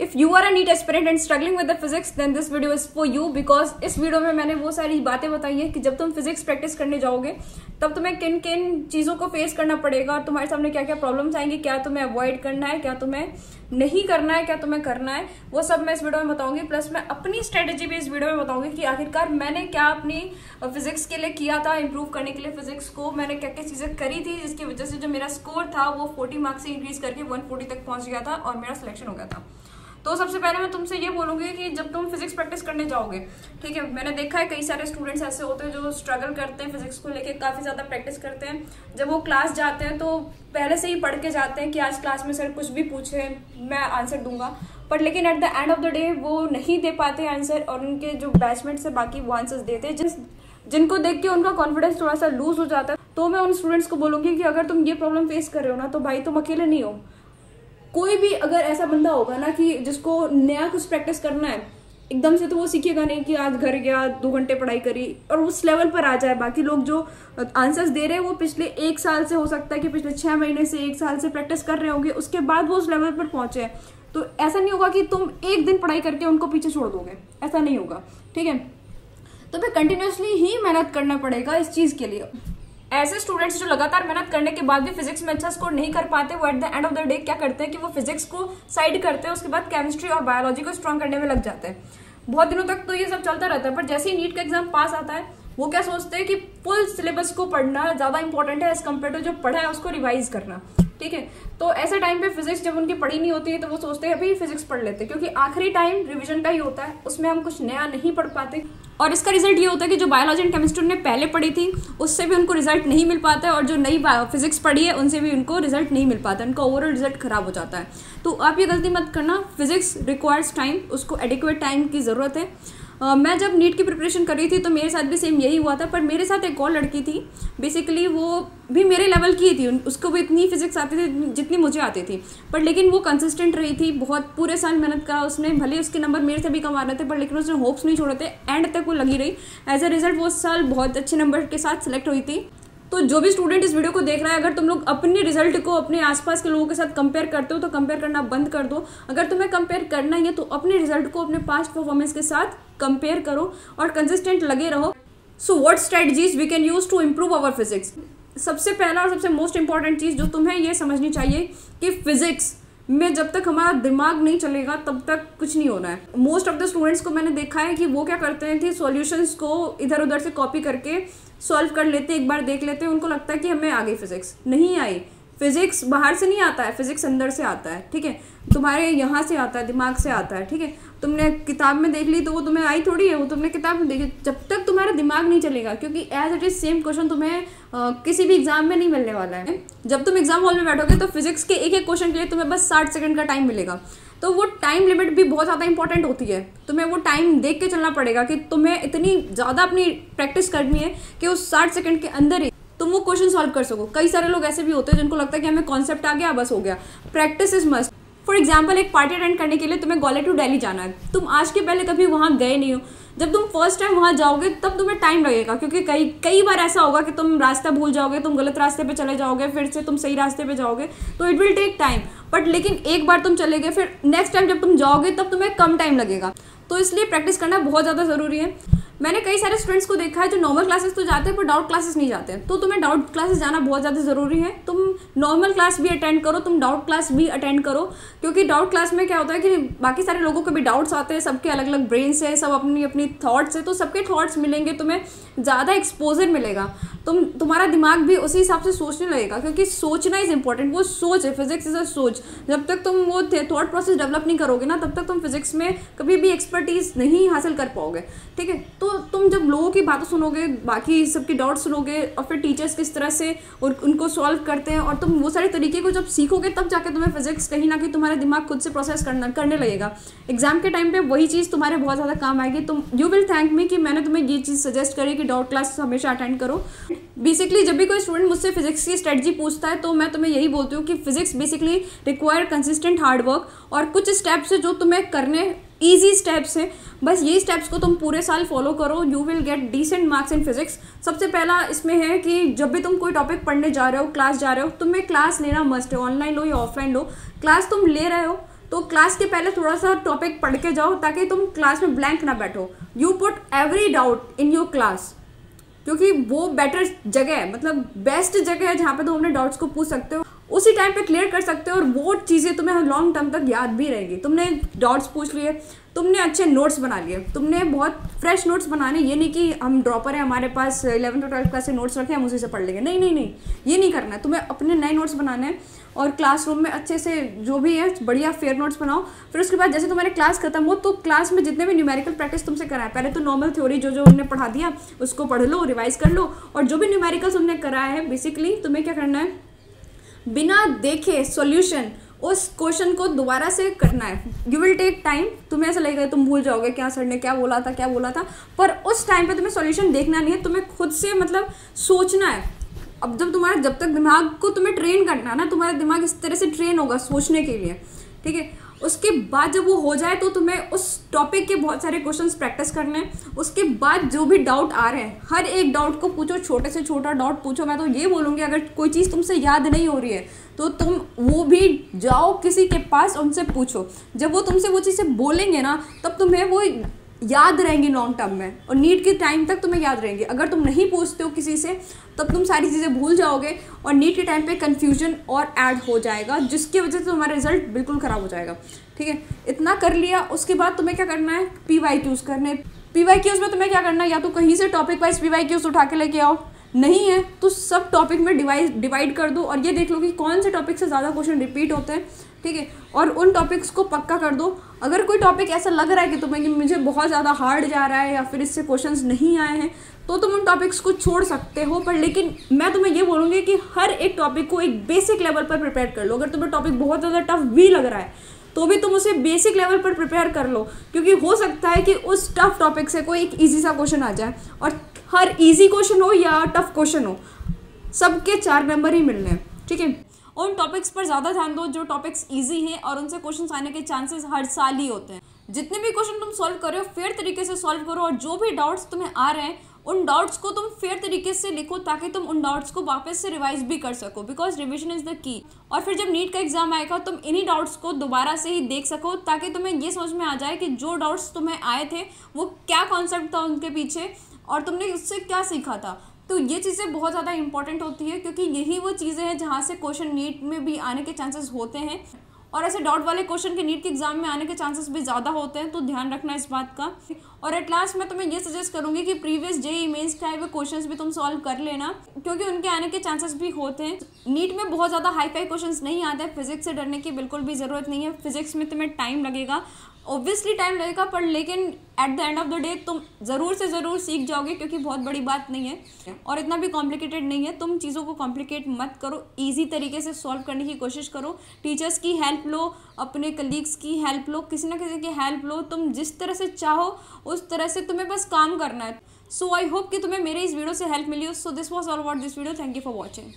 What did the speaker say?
If you are a NEET aspirant and struggling with the physics then this video is for you because इस video में मैंने वो सारी बातें बताई है कि जब तुम फिजिक्स प्रैक्टिस करने जाओगे, तब तुम्हें किन किन चीज़ों को फेस करना पड़ेगा और तुम्हारे सामने क्या क्या प्रॉब्लम्स आएँगी, क्या तुम्हें अवॉइड करना है, क्या तुम्हें नहीं करना है, क्या तुम्हें करना है, वो सब मैं इस वीडियो में बताऊँगी। प्लस मैं अपनी स्ट्रेटेजी भी इस वीडियो में बताऊँगी कि आखिरकार मैंने क्या अपनी फिजिक्स के लिए किया था इंप्रूव करने के लिए फिजिक्स को, मैंने क्या क्या चीज़ें करी थी, जिसकी वजह से जो मेरा स्कोर था, वो फोर्टी मार्क्स से इंक्रीज करके वन तक पहुँच गया था और मेरा सिलेक्शन हो गया था। तो सबसे पहले मैं तुमसे ये बोलूँगी कि जब तुम फिजिक्स प्रैक्टिस करने जाओगे, ठीक है, मैंने देखा है कई सारे स्टूडेंट्स ऐसे होते हैं जो स्ट्रगल करते हैं फिजिक्स को लेके, काफ़ी ज़्यादा प्रैक्टिस करते हैं। जब वो क्लास जाते हैं तो पहले से ही पढ़ के जाते हैं कि आज क्लास में सर कुछ भी पूछे, मैं आंसर दूँगा। बट लेकिन at the end of the day वो नहीं दे पाते आंसर और उनके जो बैचमेंट्स है बाकी वो आंसर्स देते हैं। जिस, जिनको देख के उनका कॉन्फिडेंस थोड़ा सा लूज हो जाता है। तो मैं उन स्टूडेंट्स को बोलूँगी कि अगर तुम ये प्रॉब्लम फेस कर रहे हो ना तो भाई तुम अकेले नहीं हो। कोई भी अगर ऐसा बंदा होगा ना कि जिसको नया कुछ प्रैक्टिस करना है, एकदम से तो वो सीखेगा नहीं कि आज घर गया, दो घंटे पढ़ाई करी और उस लेवल पर आ जाए। बाकी लोग जो आंसर्स दे रहे हैं, वो पिछले एक साल से हो सकता है कि पिछले छह महीने से, एक साल से प्रैक्टिस कर रहे होंगे, उसके बाद वो उस लेवल पर पहुँचे तो ऐसा नहीं होगा कि तुम एक दिन पढ़ाई करके उनको पीछे छोड़ दोगे। ऐसा नहीं होगा, ठीक है? तो फिर कंटिन्यूसली ही मेहनत करना पड़ेगा इस चीज़ के लिए। ऐसे स्टूडेंट्स जो लगातार मेहनत करने के बाद भी फिजिक्स में अच्छा स्कोर नहीं कर पाते, वो at the end of the day क्या करते हैं कि वो फिजिक्स को साइड करते हैं, उसके बाद केमिस्ट्री और बायोलॉजी को स्ट्रॉन्ग करने में लग जाते हैं। बहुत दिनों तक तो ये सब चलता रहता है, पर जैसे ही नीट का एग्ज़ाम पास आता है, वो क्या सोचते हैं कि फुल सिलेबस को पढ़ना ज़्यादा इंपॉर्टेंट है एज कंपेयर टू जो पढ़ा है उसको रिवाइज करना। ठीक है? तो ऐसे टाइम पे फिजिक्स जब उनकी पढ़ी नहीं होती है तो वो सोचते हैं, अभी फिजिक्स पढ़ लेते क्योंकि आखिरी टाइम रिविजन का ही होता है, उसमें हम कुछ नया नहीं पढ़ पाते। और इसका रिज़ल्ट ये होता है कि जो बायोलॉजी एंड केमिस्ट्री ने पहले पढ़ी थी, उससे भी उनको रिज़ल्ट नहीं मिल पाता है, और जो नई फिजिक्स पढ़ी है, उनसे भी उनको रिज़ल्ट नहीं मिल पाता है। उनका ओवरऑल रिज़ल्ट खराब हो जाता है। तो आप ये गलती मत करना फिजिक्स रिक्वायर्स टाइम उसको एडिक्वेट टाइम की ज़रूरत है। मैं जब नीट की प्रिपरेशन कर रही थी तो मेरे साथ भी सेम यही हुआ था, पर मेरे साथ एक और लड़की थी। बेसिकली वो भी मेरे लेवल की ही थी। उसको भी इतनी फिजिक्स आती थी, जितनी मुझे आती थी। पर लेकिन वो कंसिस्टेंट रही थी। बहुत पूरे साल मेहनत का उसने, भले उसके नंबर मेरे से भी कम आ रहे थे, पर लेकिन उसने होप्स नहीं छोड़े थे। एंड तक वो लगी रही। एज अ रिज़ल्ट वो साल बहुत अच्छे नंबर के साथ सेलेक्ट हुई थी। तो जो भी स्टूडेंट इस वीडियो को देख रहा है, अगर तुम लोग अपने रिज़ल्ट को अपने आसपास के लोगों के साथ कंपेयर करते हो तो कंपेयर करना बंद कर दो। अगर तुम्हें कंपेयर करना ही है तो अपने रिज़ल्ट को अपने पास्ट परफॉर्मेंस के साथ कंपेयर करो और कंसिस्टेंट लगे रहो। So what strategies we can use to improve our physics सबसे पहला और सबसे मोस्ट इंपॉर्टेंट चीज़ जो तुम्हें ये समझनी चाहिए कि फिजिक्स में जब तक हमारा दिमाग नहीं चलेगा, तब तक कुछ नहीं होना है। मोस्ट ऑफ़ द स्टूडेंट्स को मैंने देखा है कि वो क्या करते हैं कि सॉल्यूशंस को इधर उधर से कॉपी करके सॉल्व कर लेते एक बार देख लेते उनको लगता है कि हमें आ गई फिजिक्स नहीं आई। फिजिक्स बाहर से नहीं आता है फिजिक्स अंदर से आता है ठीक है? तुम्हारे यहाँ से आता है दिमाग से आता है ठीक है? तुमने किताब में देख ली तो वो तुम्हें आई थोड़ी है वो तुमने किताब में देखी जब तक तुम्हारा दिमाग नहीं चलेगा क्योंकि as it is same question तुम्हें आ, किसी भी एग्ज़ाम में नहीं मिलने वाला है। जब तुम एग्ज़ाम हॉल में बैठोगे तो फिजिक्स के एक एक क्वेश्चन के लिए तुम्हें बस साठ सेकंड का टाइम मिलेगा। तो वो टाइम लिमिट भी बहुत ज़्यादा इंपॉर्टेंट होती है। तुम्हें वो टाइम देख के चलना पड़ेगा कि तुम्हें इतनी ज़्यादा अपनी प्रैक्टिस करनी है कि उस साठ सेकेंड के अंदर ही तुम वो क्वेश्चन सॉल्व कर सको। कई सारे लोग ऐसे भी होते हैं जिनको लगता है कि हमें कॉन्सेप्ट आ गया, बस हो गया। Practice is must for example एक पार्टी अटेंड करने के लिए तुम्हें ग्वालियर टू डेली जाना है। तुम आज के पहले कभी वहाँ गए नहीं हो। जब तुम फ़र्स्ट टाइम वहाँ जाओगे, तब तुम्हें टाइम लगेगा, क्योंकि कई कई बार ऐसा होगा कि तुम रास्ता भूल जाओगे, तुम गलत रास्ते पे चले जाओगे, फिर से तुम सही रास्ते पे जाओगे तो it will take time but लेकिन एक बार तुम चले गए, फिर नेक्स्ट टाइम जब तुम जाओगे, तब तुम्हें कम टाइम लगेगा। तो इसलिए प्रैक्टिस करना बहुत ज़्यादा ज़रूरी है। मैंने कई सारे स्टूडेंट्स को देखा है जो नॉर्मल क्लासेस तो जाते हैं, पर डाउट क्लासेस नहीं जाते। हैं तो तुम्हें डाउट क्लासेस जाना बहुत ज़्यादा ज़रूरी है। तुम नॉर्मल क्लास भी अटेंड करो, तुम डाउट क्लास भी अटेंड करो, क्योंकि डाउट क्लास में क्या होता है कि बाकी सारे लोगों के भी डाउट्स आते हैं, सबके अलग अलग ब्रेन से सब अपनी अपनी थाट्स है तो सबके थाट्स मिलेंगे, तुम्हें ज़्यादा एक्सपोजर मिलेगा। तुम, तुम्हारा दिमाग भी उसी हिसाब से सोचने लगेगा, क्योंकि सोचना इज़ इंपॉर्टेंट वो सोच है फिजिक्स इज़ अ सोच। जब तक तुम वो थॉट प्रोसेस डेवलप नहीं करोगे ना, तब तक तुम फिजिक्स में कभी भी एक्सपर्टीज नहीं हासिल कर पाओगे। ठीक है? तो तुम जब लोगों की बातें सुनोगे बाकी सबके डाउट सुनोगे और फिर टीचर्स किस तरह से उन, उनको सॉल्व करते हैं और तुम वो सारे तरीके को जब सीखोगे तब जाके तुम्हें फिजिक्स कहीं ना कहीं तुम्हारा दिमाग खुद से प्रोसेस करना करने लगेगा। एग्ज़ाम के टाइम पे वही चीज़ तुम्हारे बहुत ज़्यादा काम आएगी। तुम यू विल थैंक मी कि मैंने तुम्हें ये चीज़ सजेस्ट करी कि डाउट क्लास हमेशा अटेंड करो। बेसिकली जब भी कोई स्टूडेंट मुझसे फिजिक्स की स्ट्रेटजी पूछता है तो मैं तुम्हें यही बोलती हूँ कि physics basically require consistent hard work और कुछ स्टेप्स जो तुम्हें करने ईजी स्टेप्स हैं। बस यही स्टेप्स को तुम पूरे साल फॉलो करो। You will get decent marks in physics सबसे पहला इसमें है कि जब भी तुम कोई टॉपिक पढ़ने जा रहे हो क्लास जा रहे हो तुम्हें क्लास लेना मस्ट है। ऑनलाइन लो या ऑफलाइन लो। क्लास तुम ले रहे हो तो क्लास के पहले थोड़ा सा टॉपिक पढ़ के जाओ ताकि तुम क्लास में ब्लैंक ना बैठो। You put every doubt in your class क्योंकि वो बेटर जगह है। मतलब बेस्ट जगह है जहाँ पे तुम अपने डाउट्स को पूछ सकते हो। उसी टाइम पे क्लियर कर सकते हो और वो चीज़ें तुम्हें लॉन्ग टर्म तक याद भी रहेंगी। तुमने डाउट्स पूछ लिए, तुमने अच्छे नोट्स बना लिए, तुमने बहुत फ्रेश नोट्स बनाने, ये नहीं कि हम ड्रॉपर हैं, हमारे पास इलेवन टू ट्वेल्थ क्लास से नोट्स रखे, हम उसी से पढ़ लेंगे। नहीं नहीं नहीं, ये नहीं करना है। तुम्हें अपने नए नोट्स बनाने हैं और क्लासरूम में अच्छे से जो भी है, बढ़िया फेयर नोट्स बनाओ। फिर उसके बाद जैसे तुम्हारे क्लास खत्म हो तो क्लास में जितने भी न्यूमेरिकल प्रैक्टिस तुमसे कराए पहले तो नॉर्मल थ्योरी जो जो उन्होंने पढ़ा दिया, उसको पढ़ लो रिवाइज कर लो और जो भी न्यूमेरिकल्स उन्होंने कराया है बेसिकली तुम्हें क्या करना है? बिना देखे सॉल्यूशन उस क्वेश्चन को दोबारा से करना है। यू विल टेक टाइम तुम्हें ऐसा लगेगा, तुम भूल जाओगे क्या सर ने क्या बोला था, क्या बोला था। पर उस टाइम पे तुम्हें सॉल्यूशन देखना नहीं है, तुम्हें खुद से मतलब सोचना है। अब जब तुम्हारा, जब तक दिमाग को तुम्हें ट्रेन करना है ना, तुम्हारा दिमाग इस तरह से ट्रेन होगा सोचने के लिए। ठीक है? उसके बाद जब वो हो जाए तो तुम्हें उस टॉपिक के बहुत सारे क्वेश्चन प्रैक्टिस करने हैं। उसके बाद जो भी डाउट आ रहे हैं, हर एक डाउट को पूछो, छोटे से छोटा डाउट पूछो। मैं तो ये बोलूँगी, अगर कोई चीज़ तुमसे याद नहीं हो रही है तो तुम वो भी जाओ किसी के पास, उनसे पूछो। जब वो तुमसे वो चीज़ें बोलेंगे ना, तब तुम्हें वो याद रहेंगी लॉन्ग टर्म में। और नीट के टाइम तक तुम्हें याद रहेंगी। अगर तुम नहीं पूछते हो किसी से, तब तुम सारी चीज़ें भूल जाओगे और नीट के टाइम पे कंफ्यूजन और ऐड हो जाएगा, जिसकी वजह से तुम्हारा रिज़ल्ट बिल्कुल ख़राब हो जाएगा। ठीक है? इतना कर लिया, उसके बाद तुम्हें क्या करना है? पी वाई क्यूज़ करने। पी वाई क्यूज़ में तुम्हें क्या करना है? या तो कहीं से topic wise P Y Qs उठा के लेके आओ। नहीं है तो सब टॉपिक में डिवाइड डिवाइड कर दो। और ये देख लो कि कौन से टॉपिक से ज़्यादा क्वेश्चन रिपीट होते हैं। ठीक है? और उन टॉपिक्स को पक्का कर दो। अगर कोई टॉपिक ऐसा लग रहा है कि तुम्हें कि मुझे बहुत ज़्यादा हार्ड जा रहा है या फिर इससे क्वेश्चन नहीं आए हैं तो तुम उन टॉपिक्स को छोड़ सकते हो, पर लेकिन मैं तुम्हें ये बोलूँगी कि हर एक टॉपिक को एक बेसिक लेवल पर प्रिपेयर कर लो। अगर तुम्हें टॉपिक बहुत ज़्यादा टफ भी लग रहा है तो भी तुम उसे बेसिक लेवल पर प्रिपेयर कर लो। क्योंकि हो सकता है कि उस टफ टॉपिक से कोई एक ईजी सा क्वेश्चन आ जाए और हर ईजी क्वेश्चन हो या टफ क्वेश्चन हो, सबके चार नंबर ही मिलने हैं, ठीक है? उन टॉपिक्स पर ज़्यादा ध्यान दो जो टॉपिक्स ईजी हैं और उनसे क्वेश्चन आने के चांसेस हर साल ही होते हैं। जितने भी क्वेश्चन तुम सॉल्व करो फेयर तरीके से सॉल्व करो और जो भी डाउट्स तुम्हें आ रहे हैं, उन डाउट्स को तुम फेयर तरीके से लिखो ताकि तुम उन डाउट्स को वापस से रिवाइज भी कर सको। Because revision is the key और फिर जब नीट का एग्ज़ाम आएगा, तुम इन्हीं डाउट्स को दोबारा से ही देख सको ताकि तुम्हें ये समझ में आ जाए कि जो डाउट्स तुम्हें आए थे, वो क्या कॉन्सेप्ट था उनके पीछे और तुमने उससे क्या सीखा था। तो ये चीज़ें बहुत ज़्यादा इंपॉर्टेंट होती है क्योंकि यही वो चीज़ें हैं जहाँ से क्वेश्चन नीट में भी आने के चांसेस होते हैं। और ऐसे डाउट वाले क्वेश्चन के नीट के एग्ज़ाम में आने के चांसेस भी ज़्यादा होते हैं तो ध्यान रखना इस बात का। और एट लास्ट मैं तुम्हें ये सजेस्ट करूँगी कि प्रीवियस जे इमेज के आए हुए क्वेश्चन भी तुम सॉल्व कर लेना, क्योंकि उनके आने के चांसेस भी होते हैं। नीट में बहुत ज़्यादा हाई फाई क्वेश्चन नहीं आते फिजिक्स से डरने की बिल्कुल भी ज़रूरत नहीं है। फिजिक्स में तुम्हें टाइम लगेगा। ऑब्वियसली टाइम लगेगा पर लेकिन at the end of the day तुम ज़रूर से ज़रूर सीख जाओगे क्योंकि बहुत बड़ी बात नहीं है। और इतना भी कॉम्प्लिकेटेड नहीं है। तुम चीज़ों को कॉम्प्लिकेट मत करो। ईजी तरीके से सॉल्व करने की कोशिश करो। टीचर्स की हेल्प लो अपने कलीग्स की हेल्प लो किसी ना किसी की हेल्प लो। तुम जिस तरह से चाहो उस तरह से तुम्हें बस काम करना है। सो आई होप कि तुम्हें मेरे इस वीडियो से हेल्प मिली हो। So this was all about this video thank you for watching